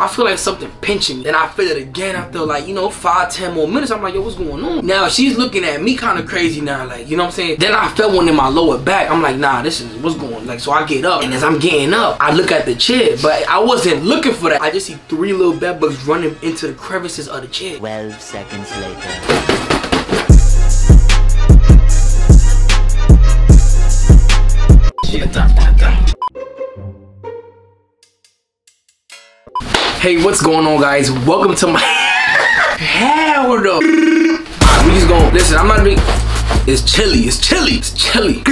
I feel like something pinching me. Then I feel it again after like, you know, five, ten more minutes. I'm like, yo, what's going on? Now she's looking at me kind of crazy now, like, you know what I'm saying? Then I felt one in my lower back. I'm like, nah, this is what's going on. Like, so I get up, and as I'm getting up, I look at the chair, but I wasn't looking for that. I just see three little bed bugs running into the crevices of the chair. 12 seconds later. Hey, what's going on, guys? Welcome to my hell we just going listen. I'm not be. It's chilly. It's chilly. It's chilly.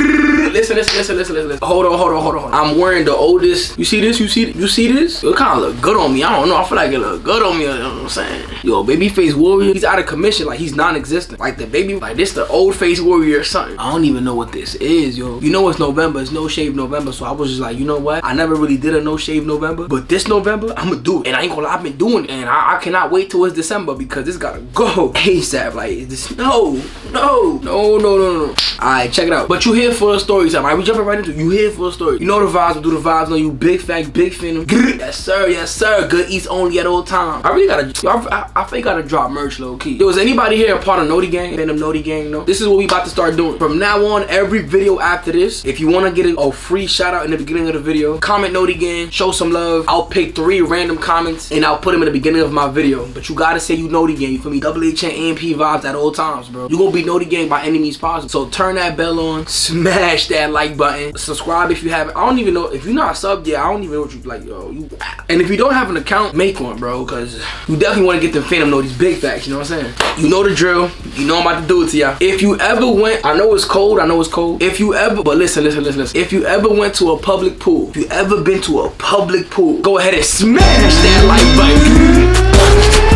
Listen, listen, listen, listen, listen. Hold on, hold on, hold on. I'm wearing the oldest. You see this? You see? You see this? It kind of look good on me. I don't know. I feel like it look good on me. You know what I'm saying? Yo, babyface warrior. He's out of commission. Like he's non-existent. Like the baby. Like this, the old face warrior or something. I don't even know what this is, yo. You know it's November. It's no shave November. So I was just like, you know what? I never really did a no shave November, but this November I'm gonna do it. And I ain't gonna lie, I've been doing it, and I, I cannot wait till it's December because this gotta go ASAP. Like this. No, no, no, no, no, no. Alright, check it out. But you here for a story time. Alright, we jumping right into it. You here for a story. You know the vibes, we do the vibes. Know you big facts, big fin. Yes, sir, yes, sir. Good eats only at all times. I really gotta, I, I, I think gotta drop merch low key. Yo, is anybody here a part of Noti Gang? Random Noti Gang, no? This is what we about to start doing. From now on, every video after this, if you wanna get a, a free shout out in the beginning of the video, comment Noti Gang, show some love. I'll pick three random comments and I'll put them in the beginning of my video. But you gotta say you Noti Gang, you feel me? Double H and AMP vibes at all times, bro. You gonna be Noti Gang by any means possible. So turn that bell on, smash that like button, subscribe if you haven't. I don't even know if you're not subbed yet. I don't even know what you like, yo. You and if you don't have an account, make one, bro, because you definitely want to get the Phantom know these big facts. You know what I'm saying? You know the drill. You know I'm about to do it to y'all. If you ever went, I know it's cold. I know it's cold. If you ever, but listen, listen, listen, listen. If you ever went to a public pool, if you ever been to a public pool, go ahead and smash that like button.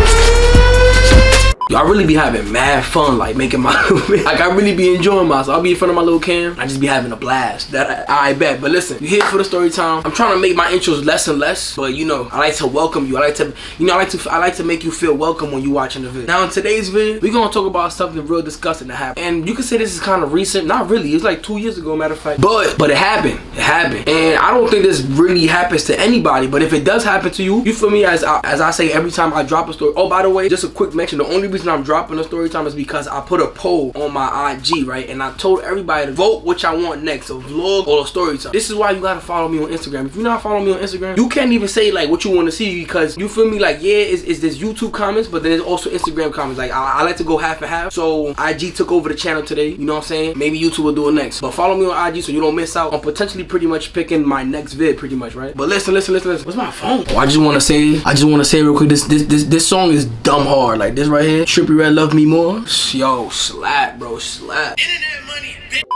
Y'all really be having mad fun, like making my like I really be enjoying myself. I'll be in front of my little cam. I just be having a blast. That I, I bet. But listen, you here for the story time. I'm trying to make my intros less and less, but you know, I like to welcome you. I like to, you know, I like to, I like to make you feel welcome when you watching the video. Now in today's video, we're gonna talk about something real disgusting that happened. And you can say this is kind of recent. Not really. It's like two years ago, matter of fact. But, but it happened. It happened. And I don't think this really happens to anybody. But if it does happen to you, you feel me? As I, as I say every time I drop a story. Oh, by the way, just a quick mention. The only reason I'm dropping the story time is because I put a poll on my IG, right? And I told everybody to vote which I want next, a vlog or a story time. This is why you gotta follow me on Instagram. If you're not following me on Instagram, you can't even say like what you want to see because you feel me like yeah, it's, it's this YouTube comments, but then there's also Instagram comments. Like I, I like to go half and half. So IG took over the channel today. You know what I'm saying? Maybe YouTube will do it next. But follow me on IG so you don't miss out on potentially pretty much picking my next vid, pretty much, right? But listen, listen, listen, listen. What's my phone? Oh, I just want to say, I just want to say real quick. This this this this song is dumb hard. Like this right here, Trippie Redd Love Me More. Yo, slap, bro, slap.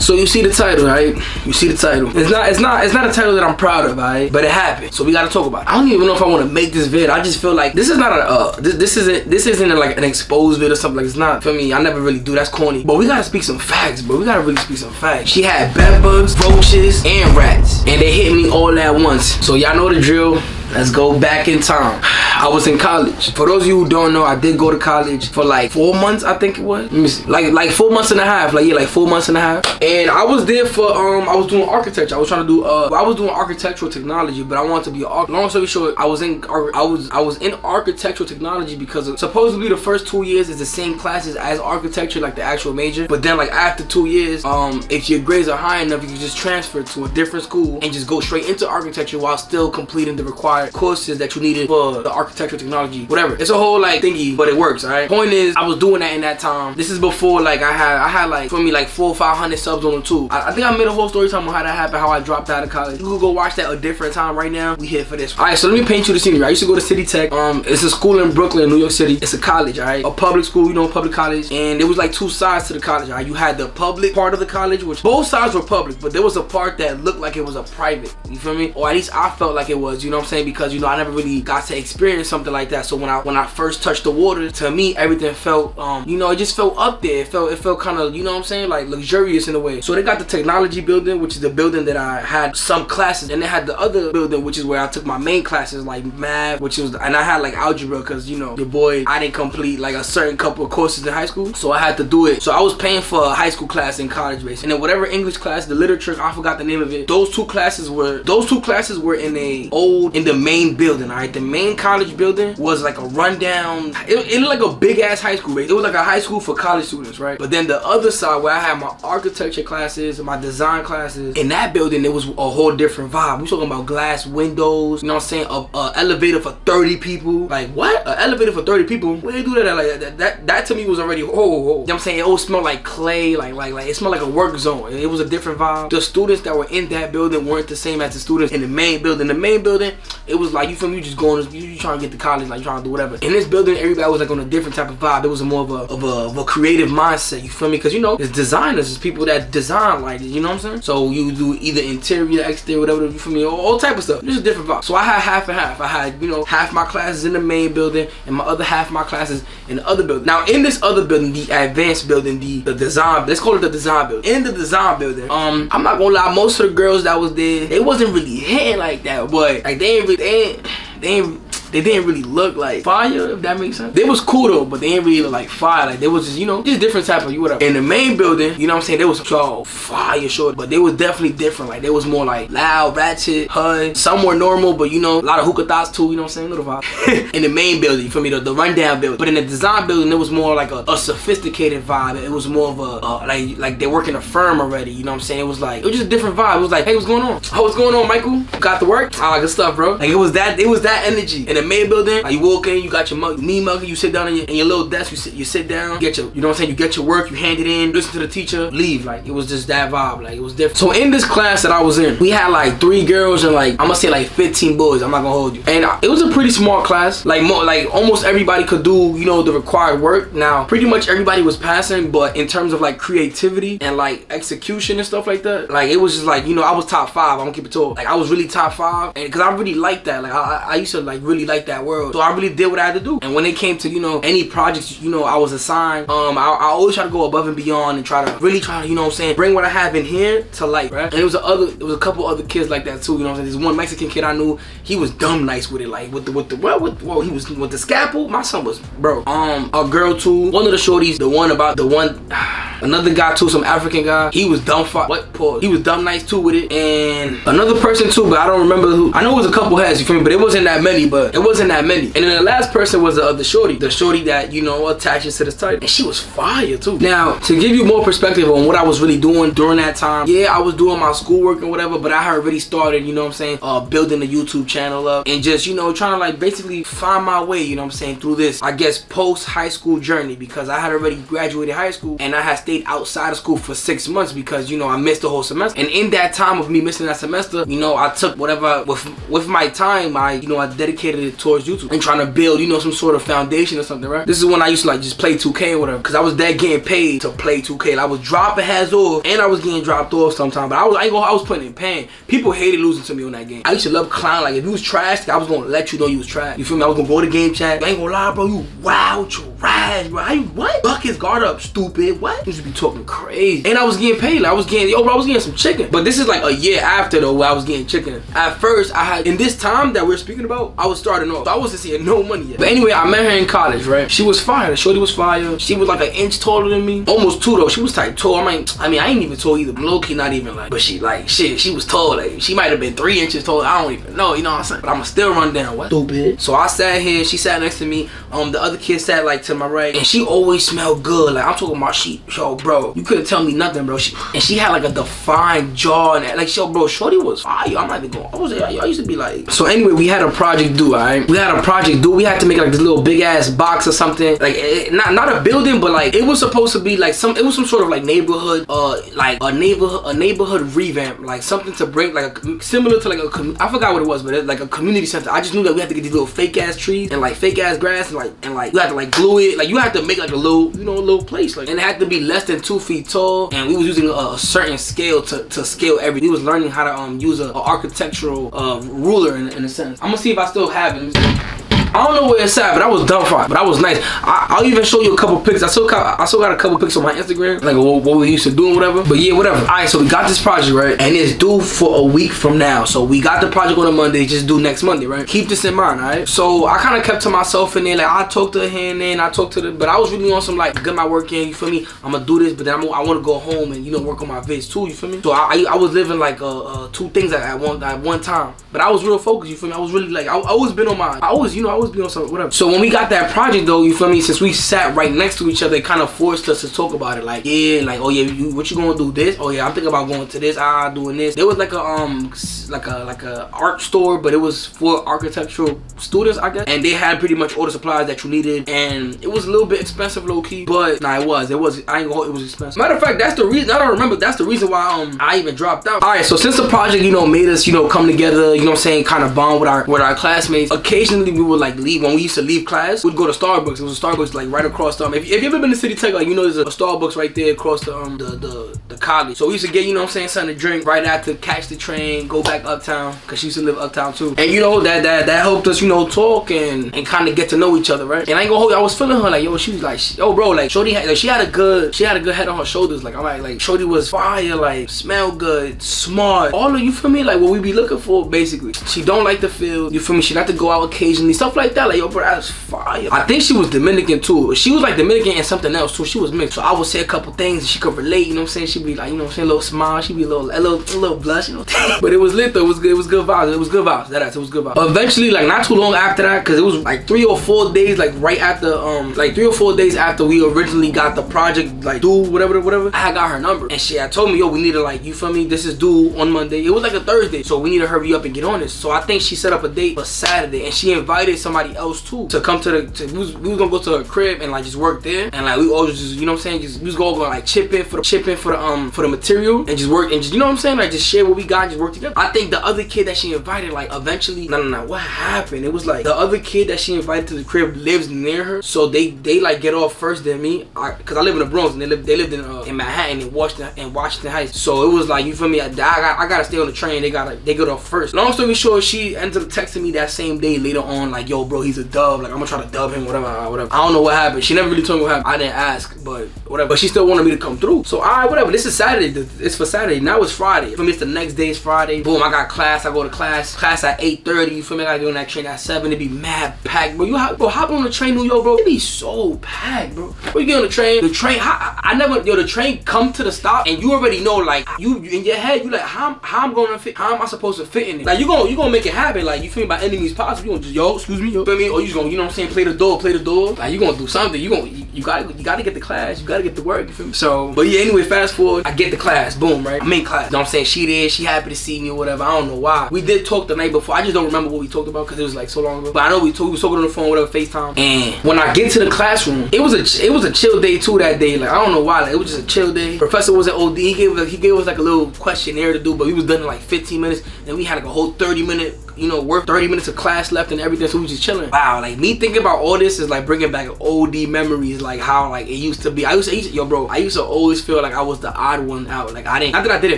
So you see the title, right? You see the title. It's not, it's not, it's not a title that I'm proud of, right? But it happened, so we gotta talk about it. I don't even know if I want to make this vid. I just feel like this is not a, uh, this, this isn't, this isn't like an exposed vid or something. Like it's not for me. I never really do. That's corny. But we gotta speak some facts, bro. We gotta really speak some facts. She had bed bugs, roaches, and rats, and they hit me all at once. So y'all know the drill. Let's go back in time. I was in college. For those of you who don't know, I did go to college for like four months, I think it was. Like like four months and a half. Like yeah, like four months and a half. And I was there for um I was doing architecture. I was trying to do uh I was doing architectural technology, but I wanted to be an. Long story short, I was in I was I was in architectural technology because of, supposedly the first two years is the same classes as architecture, like the actual major. But then like after two years, um if your grades are high enough, you can just transfer to a different school and just go straight into architecture while still completing the required courses that you needed for the architectural technology, whatever. It's a whole like thingy, but it works, alright? Point is, I was doing that in that time. This is before like I had I had like for me like four or five hundred subs on YouTube. I, I, think I made a whole story time on how that happened, how I dropped out of college. You could go watch that a different time right now. We here for this. Alright, so let me paint you the scenery. I used to go to City Tech. Um, it's a school in Brooklyn, New York City. It's a college, alright? A public school, you know, public college. And there was like two sides to the college, alright? You had the public part of the college, which both sides were public, but there was a part that looked like it was a private. You feel me? Or at least I felt like it was, you know what I'm saying? Because you know, I never really got to experience something like that. So when I when I first touched the water, to me everything felt um, you know, it just felt up there. It felt it felt kind of, you know what I'm saying, like luxurious in a way. So they got the technology building, which is the building that I had some classes, and they had the other building, which is where I took my main classes like math, which was and I had like algebra because you know your boy I didn't complete like a certain couple of courses in high school, so I had to do it. So I was paying for a high school class in college base, and then whatever English class, the literature, I forgot the name of it. Those two classes were those two classes were in a old in the main building. All right, the main college building was like a rundown. It, it looked like a big ass high school. Right? It was like a high school for college students, right? But then the other side where I had my architecture classes, and my design classes, in that building it was a whole different vibe. We talking about glass windows. You know what I'm saying? A, a elevator for 30 people. Like what? An elevator for 30 people? Where they do that? At? Like that, that? That to me was already oh, oh. You know what I'm saying? It all smelled like clay. Like like like it smelled like a work zone. It was a different vibe. The students that were in that building weren't the same as the students in the main building. The main building, it was like you feel me? You just going, you, trying to get to college, like trying to do whatever. In this building, everybody was like on a different type of vibe. It was more of a of a, of a creative mindset. You feel me? Because you know, it's designers, it's people that design like you know what I'm saying? So you do either interior, exterior, whatever. You feel me? All, all type of stuff. Just a different vibe. So I had half and half. I had you know half my classes in the main building and my other half my classes in the other building. Now in this other building, the advanced building, the the design, let's call it the design building. In the design building, um, I'm not gonna lie, most of the girls that was there, they wasn't really hitting like that, but like they ain't really, they ain't, they ain't they didn't really look like fire, if that makes sense. They was cool though, but they didn't really look like fire. Like they was just, you know, just different type of you whatever. In the main building, you know what I'm saying? They was so fire short, but they was definitely different. Like they was more like loud, ratchet, HUD. Some were normal, but you know, a lot of hookah thoughts too, you know what I'm saying? Little vibe. in the main building, you feel me? The, the rundown building. But in the design building, it was more like a, a sophisticated vibe. It was more of a, like like they work in a firm already, you know what I'm saying? It was like, it was just a different vibe. It was like, hey, what's going on? Oh, what's going on, Michael? Got to work? Ah, good stuff, bro. Like it was that, it was that energy. In the main building, you walk in, you got your mug, knee mug, you sit down in your, in your little desk, you sit, you sit down, get your, you know what I'm saying, you get your work, you hand it in, listen to the teacher, leave. Like it was just that vibe, like it was different. So in this class that I was in, we had like three girls and like, I'm gonna say like 15 boys, I'm not gonna hold you. And uh, it was a pretty small class, like like almost everybody could do, you know, the required work. Now, pretty much everybody was passing, but in terms of like creativity and like execution and stuff like that, like it was just like, you know, I was top five, I'm gonna keep it tall. Like I was really top five, and cause I really liked that, like I, I used to like really like that world. So I really did what I had to do. And when it came to, you know, any projects, you know, I was assigned, um, I, I always try to go above and beyond and try to really try to, you know what I'm saying, bring what I have in here to light, right? And it was a other, it was a couple other kids like that too, you know what I'm saying? This one Mexican kid I knew, he was dumb nice with it, like with the, with the, well, with, well, he was with the scalpel. My son was, bro. Um, a girl too, one of the shorties, the one about the one, another guy too, some African guy, he was dumb fuck, what, Paul? He was dumb nice too with it. And another person too, but I don't remember who, I know it was a couple heads, you feel me? But it wasn't that many, but it wasn't that many. And then the last person was the other shorty, the shorty that, you know, attaches to the title. And she was fire too. Now, to give you more perspective on what I was really doing during that time, yeah, I was doing my schoolwork and whatever, but I had already started, you know what I'm saying, uh, building the YouTube channel up and just, you know, trying to like basically find my way, you know what I'm saying, through this, I guess, post high school journey because I had already graduated high school and I had stayed outside of school for six months because, you know, I missed the whole semester. And in that time of me missing that semester, you know, I took whatever, with, with my time, I, you know, I dedicated it towards YouTube and trying to build, you know, some sort of foundation or something, right? This is when I used to like just play 2K or whatever because I was that getting paid to play 2K. Like, I was dropping heads off and I was getting dropped off sometimes, but I was, I I was putting in pain. People hated losing to me on that game. I used to love clown. Like, if you was trash, I was gonna let you know you was trash. You feel me? I was gonna go to game chat. I ain't gonna lie, bro. You wow, trash, bro. How you, what? Buckets guard up, stupid. What? You should be talking crazy. And I was getting paid. Like, I was getting, yo, bro, I was getting some chicken. But this is like a year after though, where I was getting chicken. At first, I had, in this time that we're speaking about, I was starting off. So I wasn't seeing no money yet. But anyway, I met her in college, right? She was fire. The shorty was fire. She was like an inch taller than me. Almost two though. She was type tall. I mean, I mean, I ain't even tall either. Low key, not even like. But she like shit. She was tall. Like she might have been three inches tall. I don't even know. You know what I'm saying? But I'ma still run down. What? Stupid. So I sat here. She sat next to me. Um, the other kid sat like to my right, and she always smelled good. Like I'm talking about she. Yo, bro, you couldn't tell me nothing, bro. She and she had like a defined jaw and like yo, bro, shorty was fire. I'm not even going. I was. I used to be like. So anyway, we had a project due. Alright, we had a project due. We had to make like this little big ass box or something. Like it, not not a building, but like it was supposed to be like some. It was some sort of like neighborhood, uh, like a neighborhood, a neighborhood revamp, like something to bring like a, similar to like a. I forgot what it was, but it's like a community center. I just knew that we had to get these little fake ass trees and like fake ass grass and like and like you had to like glue it. Like you had to make like a little, you know, a little place. Like and it had to be less than two feet tall. And we was using a, a certain scale to, to scale everything. We was learning how to um use a, a architectural uh ruler in, in a sense. I'm gonna see if I still have it. I don't know where it's at, but I was dumbfounded. But I was nice. I, will even show you a couple pics. I still got, I still got a couple pics on my Instagram, like what, what we used to do and whatever. But yeah, whatever. All right, so we got this project right, and it's due for a week from now. So we got the project on a Monday, just due next Monday, right? Keep this in mind, all right? So I kind of kept to myself in there, like I talked to her and then I talked to the, but I was really on some like get my work in. You feel me? I'm gonna do this, but then I'm, I want to go home and you know work on my vids too. You feel me? So I, I, I was living like uh, uh, two things at, at one at one time, but I was real focused. You feel me? I was really like I, I always been on my, I always you know I been on whatever. So when we got that project though, you feel me? Since we sat right next to each other, it kind of forced us to talk about it. Like yeah, like oh yeah, you, what you gonna do this? Oh yeah, I'm thinking about going to this. Ah, doing this. There was like a um like a like a art store, but it was for architectural students, I guess. And they had pretty much all the supplies that you needed, and it was a little bit expensive, low key. But nah, it was. It was. I ain't gonna. It was expensive. Matter of fact, that's the reason. I don't remember. That's the reason why um I even dropped out. All right. So since the project, you know, made us you know come together, you know, I'm saying, kind of bond with our with our classmates. Occasionally, we would like leave when we used to leave class. We'd go to Starbucks. It was a Starbucks like right across the. Um, if, if you ever been to City Tech, like you know, there's a, Starbucks right there across the um the the the college. So we used to get you know I'm saying something to drink right after catch the train, go back uptown because she used to live uptown too. And you know that that that helped us you know talk and and kind of get to know each other, right? And I ain't gonna hold. I was feeling her like yo, she was like yo, bro, like Shorty had like she had a good she had a good head on her shoulders. Like I'm like like Shorty was fire, like smell good, smart, all of you feel me? Like what we be looking for basically. She don't like the field. You feel me? She like to go out occasionally, stuff like that. Like yo, bro, that's fire. I think she was Dominican too. She was like Dominican and something else too. She was mixed. So I would say a couple things and she could relate. You know what I'm saying? She'd be like, you know what I'm saying, a little smile. She'd be a little a little a little blush. You know. but it was lit though. It was good. It was good vibes. It was good vibes. That ass. It was good vibes. Eventually, like not too long after that, cause it was like three or four days, like right after um like three or four days after we originally got the project like due whatever whatever. I got her number and she had told me yo we need to like you feel me this is due on Monday. It was like a Thursday, so we need to hurry up and get on this. So I think she set up a date for Saturday and she invited somebody else too to come to the. To, we, was, we was gonna go to her crib and like just work there and like we all just you know what I'm saying just we was gonna go like chip in for the chip in for the um for the material and just work and just you know what I'm saying like just share what we got and just work together. I think the other kid that she invited like eventually no no no what happened? It was like the other kid that she invited to the crib lives near her so they they like get off first than me cause I live in the Bronx and they live they lived in uh, in Manhattan in Washington in Washington Heights so it was like you feel me I, I got I gotta stay on the train they gotta they get off first. Long story short she ended up texting me that same day later on like yo bro he's a dub like I'm gonna try to dub him whatever whatever. I don't know what happened. She never really told me what happened. I didn't ask but whatever. But she still wanted me to come through. So alright whatever. This is Saturday. It's for Saturday. Now it's Friday. For me it's the next day It's Friday. Boom I got class. I go to class. Class at 8:30. You feel me? I gotta get on that train at 7. It'd be mad packed bro. You hop, bro hop on the train New York bro. It'd be so packed bro. When you get on the train the train I, I never yo the train come to the stop and you already know like you in your head you like how, how I'm gonna fit how am I supposed to fit in it like you gonna you gonna make it happen like you feel me by any means possible you gonna just yo excuse me yo feel me? Or you just gonna you know what I'm saying play the door play the door like you gonna do something. You gonna you, you gotta you gotta get the class. You gotta get the work you feel me? So but yeah anyway fast forward. I get the class. Boom right? I'm in class. You know what I'm saying? She did she happy to see me or whatever. I don't know why. We did talk the night before. I just don't remember what we talked about because it was like so long ago. But I know we talked we was talking on the phone whatever FaceTime. And when I get to the classroom it was a it was a chill day too that day. Like I don't know why. Like, it was just a chill day. Professor was an OD he gave us he gave us like a little questionnaire to do but we was done in like 15 minutes. And we had like a whole 30 minute you know, work 30 minutes of class left and everything, so we just chilling. Wow, like me thinking about all this is like bringing back OD memories, like how like it used to be. I used to, I used to, yo, bro, I used to always feel like I was the odd one out. Like I didn't, not that I didn't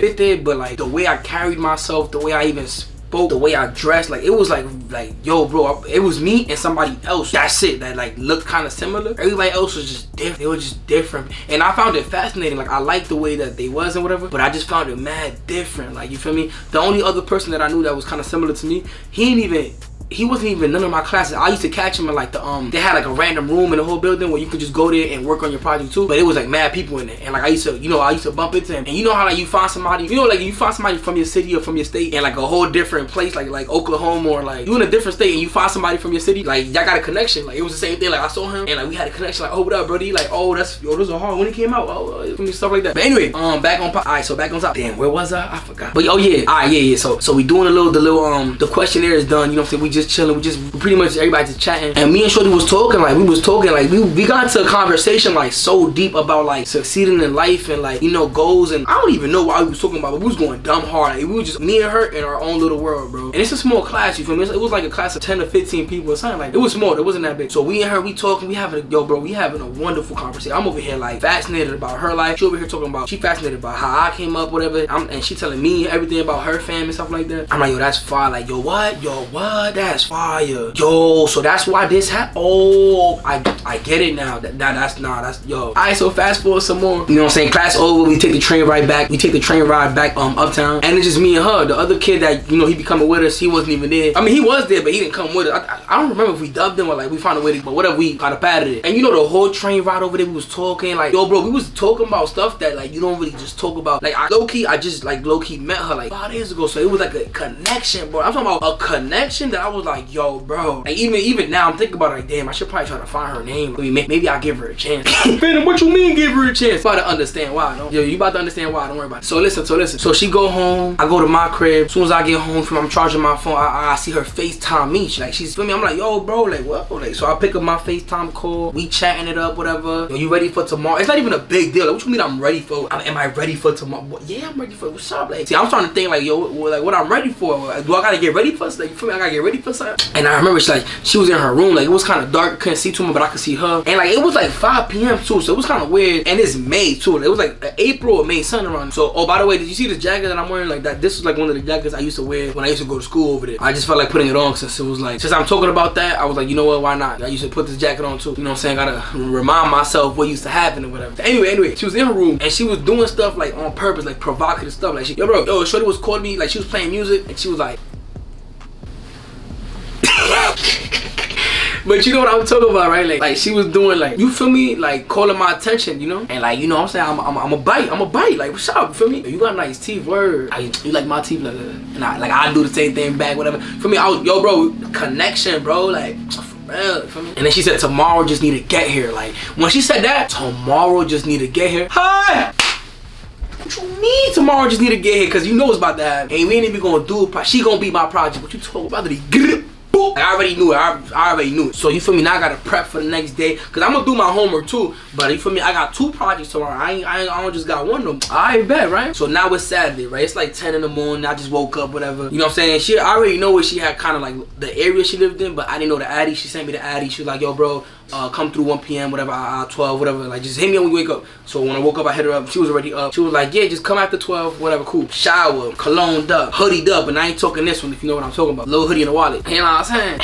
fit there, but like the way I carried myself, the way I even spoke, the way I dressed, like it was like like yo, bro, it was me and somebody else. That's it. That like looked kind of similar. Everybody else was just different. They were just different, and I found it fascinating. Like I liked the way that they was and whatever, but I just found it mad different. Like you feel me? The only other person that I knew that was kind of similar to me, he didn't even he wasn't even none of my classes. I used to catch him in like the um they had like a random room in the whole building where you could just go there and work on your project too. But it was like mad people in there. And like I used to, you know, I used to bump into him. And you know how like you find somebody, you know, like you find somebody from your city or from your state and like a whole different place, like like Oklahoma or like you in a different state and you find somebody from your city, like y'all got a connection. Like it was the same thing. Like I saw him and like we had a connection. Like oh what up, brody? Like oh that's yo this was hard when he came out. Oh uh, stuff like that. But anyway, um back on all right. So back on top. Damn, where was I? I forgot. But oh yeah, all right, yeah yeah. So so we doing a little the little um the questionnaire is done. You know what I'm saying? We just chilling. We just pretty much everybody just chatting. And me and Shorty was talking, like we was talking, like we, we got to a conversation like so deep about like succeeding in life and like, you know, goals. And I don't even know why we was talking about, but we was going dumb hard. Like, we was just me and her in our own little world, bro. And it's a small class, you feel me? It was like a class of 10 or 15 people or something like It was small, it wasn't that big. So we and her, we talking, we having, a, yo, bro, we having a wonderful conversation. I'm over here like fascinated about her life she over here talking about she fascinated about how I came up, whatever. I'm, and she telling me everything about her fam and stuff like that. I'm like, yo, that's fire. Like, yo, what? Yo, what? That's fire. Yo, so that's why this happened. Oh, I I get it now. That, that that's nah, that's yo. Alright, so fast forward some more. You know what I'm saying? Class over, we take the train ride back. We take the train ride back um uptown. And it's just me and her. The other kid that, you know, he be coming with us, he wasn't even there. I mean he was there, but he didn't come with us. I, I, I don't remember if we dubbed him or like we found a way to but whatever we kind of patted it. And you know the whole train ride over there, we was talking, like, yo bro, we was talking about stuff that like you don't really just talk about. Like I low key, I just like low key met her like five days ago. So it was like a connection, bro. I'm talking about a connection that I was like, yo, bro. Like even even now I'm thinking about it, like, damn, I should probably try to find her name. I mean, maybe I'll give her a chance. Phantom, what you mean give her a chance? About to understand why. Don't, yo, you about to understand why. Don't worry about it. So listen, so listen. So she go home. I go to my crib. As soon as I get home from, I'm charging my phone. I, I see her FaceTime me. She like she's for me. I'm like, yo, bro, like what? Like so I pick up my FaceTime call. We chatting it up, whatever. Yo, you ready for tomorrow? It's not even a big deal. Like, what you mean I'm ready for? I- Am I ready for tomorrow? What- Yeah, I'm ready for. What's up? Like, see, I'm trying to think like, yo, what- like what I'm ready for. Like, do I gotta get ready for? Like, you feel me? I gotta get ready And I remember she like she was in her room. Like it was kind of dark. Couldn't see too much, but I could see her. And like it was like 5 p.m. too, so it was kind of weird. And it's May too. It was like April or May, something around. So, oh by the way, did you see the jacket that I'm wearing? Like that. This was like one of the jackets I used to wear when I used to go to school over there. I just felt like putting it on since it was like since I'm talking about that. I was like, you know what? Why not? I used to put this jacket on too. You know what I'm saying? Gotta remind myself what used to happen or whatever. Anyway, anyway, she was in her room and she was doing stuff like on purpose, like provocative stuff. Like she, yo, bro, yo, Shorty was calling me like she was playing music and she was like. But you know what I'm talking about, right? Like, like she was doing like, you feel me? Like calling my attention, you know? And like, you know what I'm saying? I'm, I'm, I'm a bite, I'm a bite. Like, what's up? You feel me? You got nice teeth, word. I, you like my teeth, like, and I, like I do the same thing back, whatever. For me, I was, yo, bro, connection, bro. Like, for real? And then she said, tomorrow just need to get here. Like, when she said that, tomorrow just need to get here. Hi. What you mean tomorrow just need to get here? Cause you know it's about happen. And we ain't even gonna do it. She gonna be my project. What you talking about? Boop. I already knew it. I, I already knew it. So you feel me? Now I gotta prep for the next day. Cause I'm gonna do my homework too. But you feel me? I got two projects tomorrow. I ain't, I, ain't, I don't just got one of them. I bet, right? So now it's Saturday, right? It's like 10 in the morning. I just woke up, whatever. You know what I'm saying? She I already know where she had kind of like the area she lived in, but I didn't know the Addy. She sent me the Addy. She was like, yo, bro, uh, come through 1 p.m. whatever, uh, 12, whatever. Like just hit me when you wake up. So when I woke up, I hit her up. She was already up. She was like, yeah, just come after 12, whatever, cool. Shower, cologne up, hoodied up, and I ain't talking this one if you know what I'm talking about. Little hoodie in the wallet. You know what I'm saying?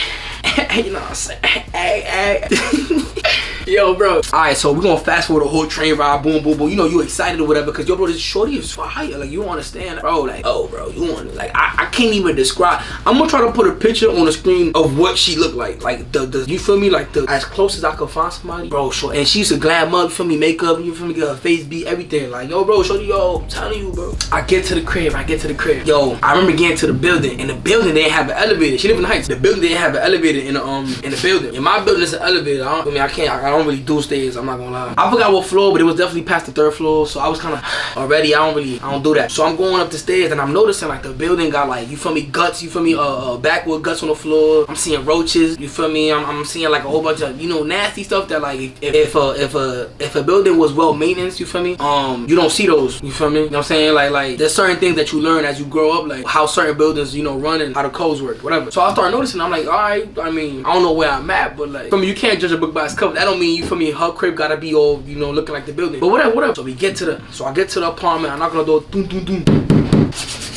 You know what I'm saying? Hey, hey. Yo, bro. Alright, so we're gonna fast forward the whole train ride, boom, boom, boom. You know you excited or whatever, cause yo, bro, this shorty is fire. Like you understand, bro. Like, oh, bro, you want like I, I can't even describe. I'm gonna try to put a picture on the screen of what she looked like. Like the, the you feel me? Like the as close as I could find somebody, bro. Short, and she's a glam up, feel me? Makeup, you feel me? Get her face beat, everything. Like, yo, bro, shorty, yo, I'm telling you, bro. I get to the crib, I get to the crib. Yo, I remember getting to the building, and the building they didn't have an elevator. She lived in the Heights. The building didn't have an elevator in the um in the building. In my building, it's an elevator. I, don't, I mean, I can't. I, I don't really do stairs. I'm not gonna lie. I forgot what floor, but it was definitely past the third floor. So I was kind of already. I don't really. I don't do that. So I'm going up the stairs, and I'm noticing like the building got like you feel me guts. You feel me? Uh, uh backwood guts on the floor. I'm seeing roaches. You feel me? I'm, I'm seeing like a whole bunch of you know nasty stuff that like if if a if a if a building was well maintenance, you feel me? Um, you don't see those. You feel me? You know what I'm saying? Like like there's certain things that you learn as you grow up, like how certain buildings you know run and how the codes work, whatever. So I started noticing. I'm like, all right. I mean, I don't know where I'm at, but like, for me, you can't judge a book by its cover. That don't mean you for me. Her crib gotta be all you know looking like the building. But whatever, whatever. So we get to the. So I get to the apartment. I knock on the door. Doom, doom, doom.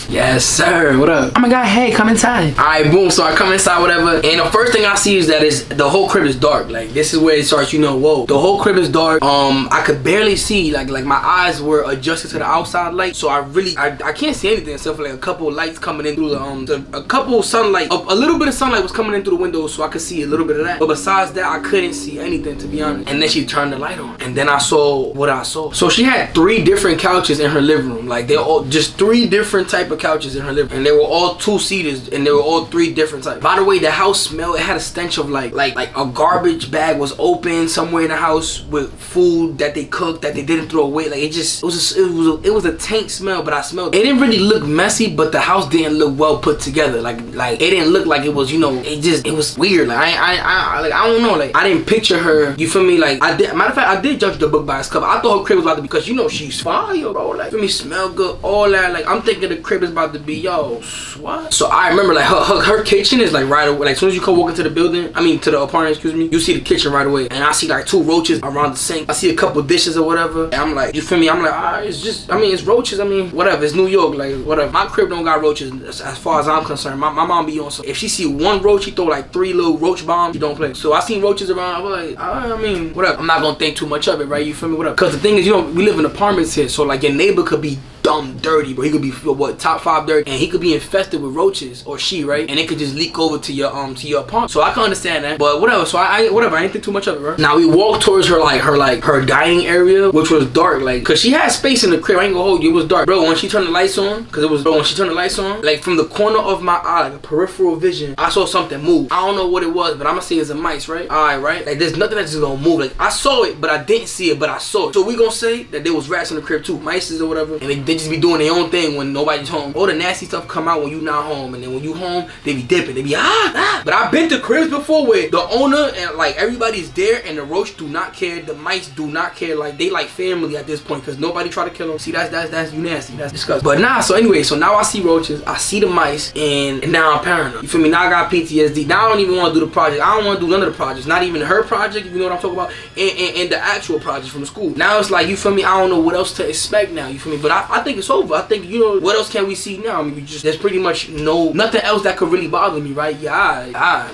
Yes, sir. What up? Oh my god, hey, come inside. Alright, boom. So I come inside, whatever. And the first thing I see is that is the whole crib is dark. Like this is where it starts, you know, whoa. The whole crib is dark. Um, I could barely see. Like like my eyes were adjusted to the outside light. So I really I, I can't see anything except for like a couple of lights coming in through the um the, a couple of sunlight. A, a little bit of sunlight was coming in through the window so I could see a little bit of that. But besides that, I couldn't see anything to be honest. And then she turned the light on. And then I saw what I saw. So she had three different couches in her living room. Like they're all just three different type of couches in her living room. And they were all two seaters and they were all three different types. By the way, the house smelled, it had a stench of like like like a garbage bag was open somewhere in the house with food that they cooked that they didn't throw away. Like it just it was a, it was a, it was a taint smell, but I smelled it. It didn't really look messy, but the house didn't look well put together. Like like it didn't look like it was, you know, it just it was weird. Like I I I like I don't know, like I didn't picture her, you feel me? Like I did matter of fact, I did judge the book by its cover. I thought her crib was about to because you know she's fire, bro. Like feel me smell good, all that. Like I'm thinking the crib is is about to be yo what? So I remember like her, her, her kitchen is like right away. Like as soon as you come walk into the building, I mean to the apartment, excuse me, you see the kitchen right away, and I see like two roaches around the sink. I see a couple dishes or whatever. And I'm like, you feel me? I'm like, ah, it's just, I mean, it's roaches. I mean, whatever. It's New York, like whatever. My crib don't got roaches as, as far as I'm concerned. My, my mom be on so if she see one roach, she throw like three little roach bombs. You don't play. So I seen roaches around. I'm like, ah, I mean, whatever. I'm not gonna think too much of it, right? You feel me? Whatever. Cause the thing is, you know, we live in apartments here, so like your neighbor could be dumb dirty, bro. He could be what top five dirty, and he could be infested with roaches or she, right? And it could just leak over to your um to your apartment. So I can understand that, but whatever. So I, I whatever. I didn't think too much of it, bro. Now we walked towards her like her like her dining area, which was dark, like cause she had space in the crib. I ain't gonna hold you. It was dark, bro. When she turned the lights on, cause it was bro. When she turned the lights on, like from the corner of my eye, like a peripheral vision, I saw something move. I don't know what it was, but I'm gonna say it's a mice, right? All right, right. Like there's nothing that's just gonna move. Like I saw it, but I didn't see it, but I saw it. So we gonna say that there was rats in the crib too, mice or whatever, and they, they just be doing their own thing when nobody's home. All the nasty stuff come out when you not home, and then when you home, they be dipping. They be ah ah. But I've been to cribs before where the owner and like everybody's there, and the roach do not care. The mice do not care. Like they like family at this point because nobody try to kill them. See that's that's that's you nasty. That's disgusting. But nah. So anyway, so now I see roaches. I see the mice, and, and now I'm paranoid. You feel me? Now I got PTSD. Now I don't even want to do the project. I don't want to do none of the projects. Not even her project. If you know what I'm talking about, and, and, and the actual project from the school. Now it's like you feel me? I don't know what else to expect now. You feel me? But I, I think it's over. I think you know what else can we see now? I mean, just there's pretty much no nothing else that could really bother me, right? Yeah, yeah,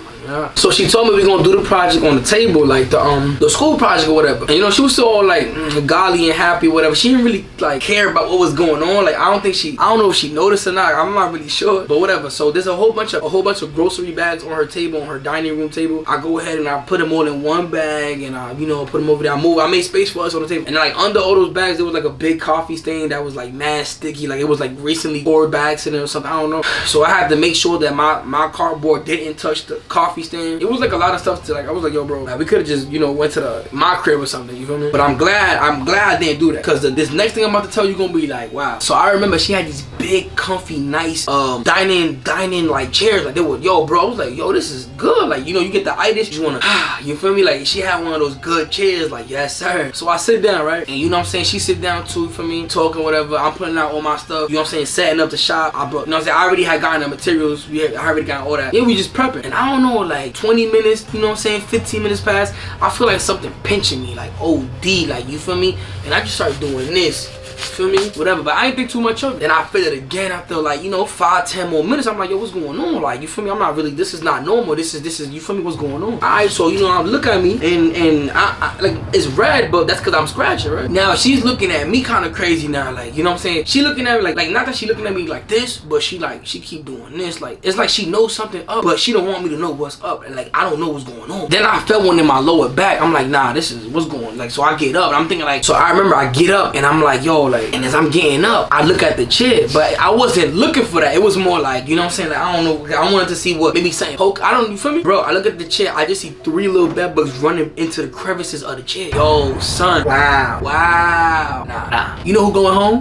So she told me we're gonna do the project on the table, like the um the school project or whatever. And you know, she was still all like mm, golly and happy, whatever. She didn't really like care about what was going on. Like I don't think she I don't know if she noticed or not. I'm not really sure, but whatever. So there's a whole bunch of a whole bunch of grocery bags on her table, on her dining room table. I go ahead and I put them all in one bag, and I you know put them over there. I move. I made space for us on the table, and like under all those bags, there was like a big coffee stain that was like mad sticky. Like it was like recently poured bags in it or something. I don't know. So I had to make sure that my my cardboard didn't touch the coffee stain. It was like a lot of stuff to like. I was like, yo, bro, like, we could have just you know went to the my crib or something. You feel me? But I'm glad. I'm glad I didn't do that because this next thing I'm about to tell you gonna be like, wow. So I remember she had these big, comfy, nice um dining dining like chairs. Like they were, yo, bro. I was like, yo, this is good. Like you know, you get the itis, you wanna, ah, you feel me? Like she had one of those good chairs. Like yes, sir. So I sit down, right, and you know what I'm saying. She sit down too for me, talking whatever. I'm putting out all my stuff. You know what I'm saying? Setting up the shop. I brought, you know what I'm saying. I already had gotten the materials. We had, I already got all that. Yeah, we just prepping. And I don't know, like 20 minutes. You know what I'm saying? 15 minutes past. I feel like something pinching me, like OD. Like you feel me? And I just started doing this feel me? Whatever. But I ain't think too much of it. Then I feel it again after like, you know, five, ten more minutes. I'm like, yo, what's going on? Like, you feel me? I'm not really, this is not normal. This is, this is, you feel me? What's going on? Alright, so, you know, I'm looking at me and, and I, I like, it's red, but that's because I'm scratching, right? Now, she's looking at me kind of crazy now. Like, you know what I'm saying? She looking at me like, like, not that she looking at me like this, but she like, she keep doing this. Like, it's like she knows something up, but she don't want me to know what's up. And like, I don't know what's going on. Then I felt one in my lower back. I'm like, nah, this is what's going Like, so I get up and I'm thinking like, so I remember I get up and I'm like, yo, like, and as I'm getting up, I look at the chair, but I wasn't looking for that. It was more like, you know what I'm saying? Like, I don't know. I wanted to see what maybe something poke. I don't, you feel me? Bro, I look at the chair. I just see three little bed bugs running into the crevices of the chair. Yo, son. Wow. Wow. Nah, nah. You know who going home?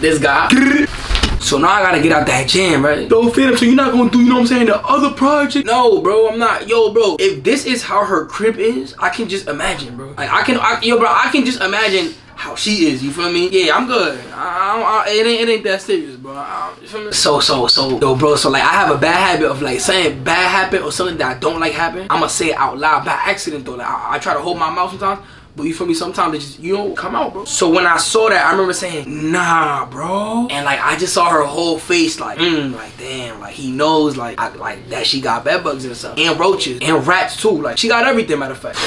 This guy. So now I gotta get out that jam, right? Yo, Phantom, so you're not gonna do, you know what I'm saying, the other project? No, bro, I'm not. Yo, bro, if this is how her crib is, I can just imagine, bro. Like, I can, I, yo, bro, I can just imagine how she is, you feel me? Yeah, I'm good. I, I, it, ain't, it ain't that serious, bro. I, you feel me? So, so, so, yo, bro, so like I have a bad habit of like saying bad habit or something that I don't like happen. I'ma say it out loud by accident though. Like I, I try to hold my mouth sometimes. But you feel me? Sometimes it just, you know, come out, bro. So when I saw that, I remember saying, nah, bro. And like, I just saw her whole face like, mm, like, damn, like, he knows, like, I, like, that she got bed bugs and stuff. And roaches. And rats, too. Like, she got everything, matter of fact.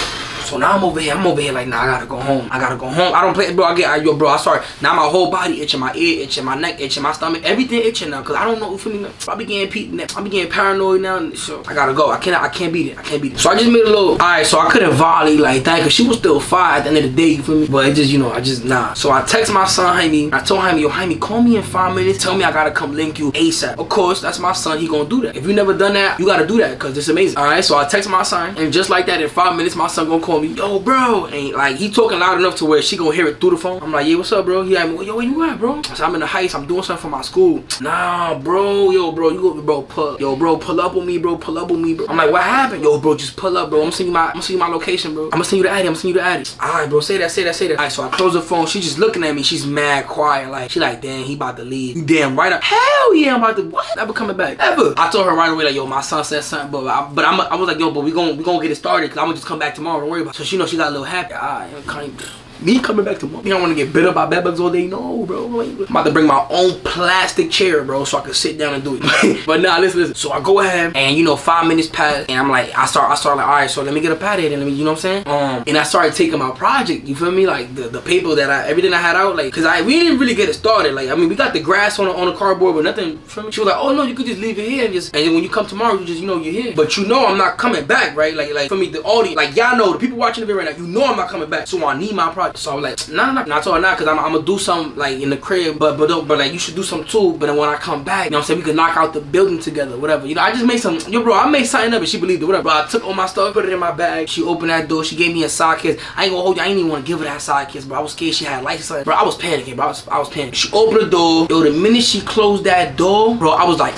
So now I'm over here, I'm over here like, nah, I gotta go home. I gotta go home. I don't play, bro, I get, I, yo, bro, I sorry. Now my whole body itching, my ear itching, my neck itching, my stomach, everything itching now. Cause I don't know, me? I be getting, I be getting paranoid now. So I gotta go. I can't, I can't beat it. I can't beat it. So I just made a little, all right, so I couldn't volley like that. Cause she was still fire at the end of the day, you feel me? But it just, you know, I just, nah. So I text my son, Jaime. I told Jaime, yo, Jaime, call me in five minutes. Tell me I gotta come link you ASAP. Of course, that's my son. He gonna do that. If you never done that, you gotta do that. Cause it's amazing. All right, so I text my son. And just like that, in five minutes, my son gonna call call me, yo, bro. And like he talking loud enough to where she gonna hear it through the phone. I'm like, yeah, what's up, bro? He like, yo, where you at, bro? Said, I'm in the heights. I'm doing something for my school. Nah, bro, yo, bro, you go, bro, pull, yo, bro, pull up on me, bro, pull up on me, bro. I'm like, what happened? Yo, bro, just pull up, bro. I'm gonna send you my, I'm gonna send you my location, bro. I'm gonna send you the addy. I'm send you the addy. All right, bro, say that, say that, say that. All right, so I close the phone. She just looking at me. She's mad quiet, like she like, damn, he about to leave. Damn right. Up. Hell yeah, I'm about to what? Never coming back ever. I told her right away, like, yo, my son said something, but I, but I'm, I was like, yo, but we gonna we gonna get it started, cause I'm gonna just come back tomorrow. Don't worry So she know she got a little happy. Right, kind me coming back to mom. You don't want to get bit up by bedbugs all day. No, bro. I'm about to bring my own plastic chair, bro, so I can sit down and do it. but nah, listen, listen. So I go ahead and you know, five minutes pass, and I'm like, I start, I start like, all right, so let me get a pad and let me, you know what I'm saying? Um, and I started taking my project. You feel me? Like the, the paper that I, everything I had out, like, cause I we didn't really get it started. Like, I mean, we got the grass on the, on the cardboard, but nothing. Feel me? She was like, oh no, you could just leave it here and just, and then when you come tomorrow, you just, you know, you're here. But you know, I'm not coming back, right? Like, like for me, the audience, like y'all know, the people watching the video right now, you know, I'm not coming back. So I need my project. So I was like, nah, nah, nah. I told her cause I'm, I'm gonna do something like in the crib, but but but like you should do something too. But then when I come back, you know what I'm saying, we could knock out the building together, whatever. You know, I just made some, yo, bro, I made something up and she believed it, whatever. But I took all my stuff, put it in my bag. She opened that door. She gave me a side kiss. I ain't gonna hold you. I ain't even want to give her that side kiss, bro. I was scared she had lights on. Bro, I was panicking, bro. I was, I was panicking. She opened the door. Yo, the minute she closed that door, bro, I was like,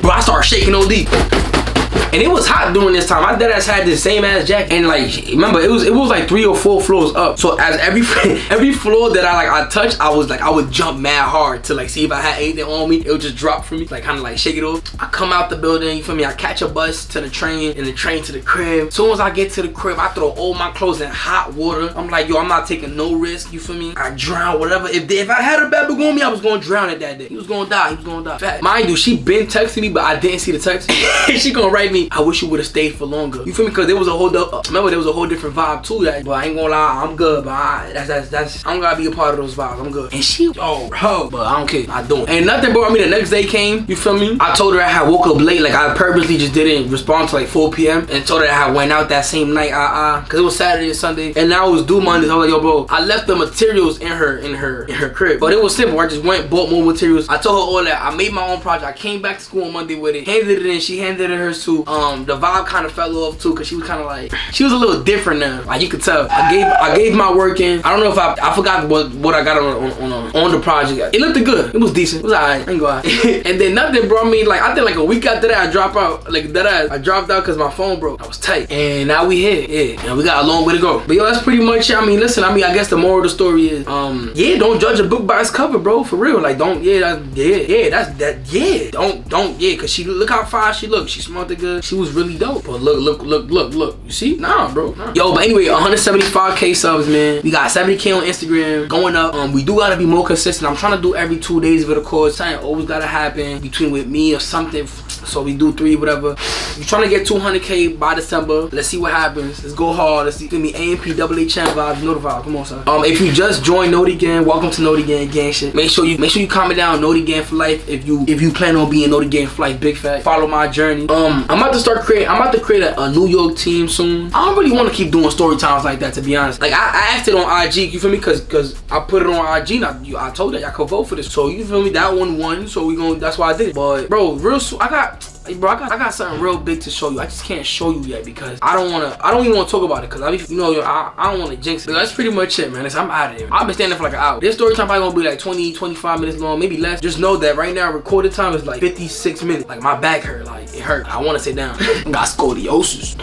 bro, I started shaking OD. And it was hot during this time. My dead ass had the same ass jacket. And like, remember, it was it was like three or four floors up. So as every every floor that I like I touched, I was like I would jump mad hard to like see if I had anything on me. It would just drop from me, like kind of like shake it off. I come out the building, you feel me? I catch a bus to the train and the train to the crib. Soon as I get to the crib, I throw all my clothes in hot water. I'm like, yo, I'm not taking no risk. You feel me? I drown, whatever. If if I had a bad bug on me, I was gonna drown it that day. He was gonna die. He was gonna die. Fact. Mind you, she been texting me, but I didn't see the text. she gonna write me. I wish you would have stayed for longer. You feel me? Because there was a whole, remember there was a whole different vibe too. that. But I ain't gonna lie, I'm good. But I, that's that's that's I don't gotta be a part of those vibes. I'm good. And she, oh, bro, but I don't care. I don't. And nothing, bro. I mean, the next day came. You feel me? I told her I had woke up late. Like I purposely just didn't respond to like 4 p.m. And told her I went out that same night. Uh, uh, cause it was Saturday and Sunday. And now it was due Monday. So I was like, yo, bro, I left the materials in her in her in her crib. But it was simple. I just went bought more materials. I told her all that. I made my own project. I came back to school on Monday with it. Handed it in. She handed it hers too. The vibe kind of fell off too because she was kind of like she was a little different now. Like you could tell. I gave I gave my work in. I don't know if I I forgot what what I got on on on, on the project. It looked good. It was decent. It was alright. I ain't go and then nothing brought me like I think like a week after that I dropped out like that I, dropped out because my phone broke. I was tight. And now we here. Yeah. And we got a long way to go. But yo, that's pretty much it. I mean, listen. I mean, I guess the moral of the story is um yeah, don't judge a book by its cover, bro. For real. Like don't yeah that, yeah yeah that's that yeah don't don't yeah because she look how far she looked. She smelled good. She was really dope. But look look look look look. You see? Nah, bro. Nah. Yo, but anyway, 175k subs, man. We got 70k on Instagram going up. Um, we do gotta be more consistent. I'm trying to do every two days of it, of course. Something always gotta happen between with me or something. So we do three, whatever. We're trying to get 200k by December. Let's see what happens. Let's go hard. Let's see. Give me AMP double A channel vibes. Vibe. Come on, son. Um, if you just joined Noti Gang, welcome to Noti Gang Gang shit. Make sure you make sure you comment down Noti Gang for life if you if you plan on being Noti Gang for life. Big fat. Follow my journey. Um, I'm about to start creating. I'm about to create a, a New York team soon. I don't really want to keep doing story times like that to be honest. Like I, I asked it on IG. You feel me? Cause cause I put it on IG. And I, I told that I could vote for this. So you feel me? That one won. So we going That's why I did it. But bro, real. I got Hey, bro, I got, I got something real big to show you. I just can't show you yet because I don't want to, I don't even want to talk about it because I, you know, I, I don't want to jinx it. But that's pretty much it, man. It's, I'm out of here. I've been standing for like an hour. This story time probably gonna be like 20, 25 minutes long, maybe less. Just know that right now, recorded time is like 56 minutes. Like my back hurt, like it hurt. I want to sit down. got scoliosis.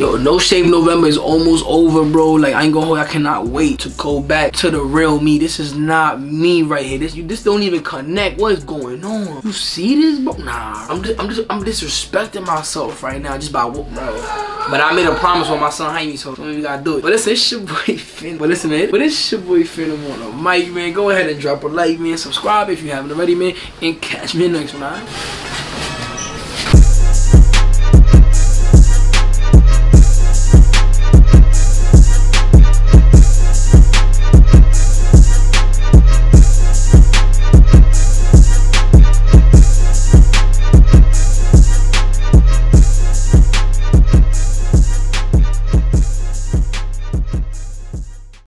Yo, No Shave November is almost over, bro. Like, I ain't gonna hold I cannot wait to go back to the real me. This is not me right here. This you this don't even connect. What is going on? You see this, bro? Nah, I'm just, I'm just, I'm disrespecting myself right now just by what, bro. But I made a promise when my son me, so we gotta do it. But listen, it's your boy Finn. But listen, man, but it's your boy Finn on the mic, man. Go ahead and drop a like, man. Subscribe if you haven't already, man. And catch me next one?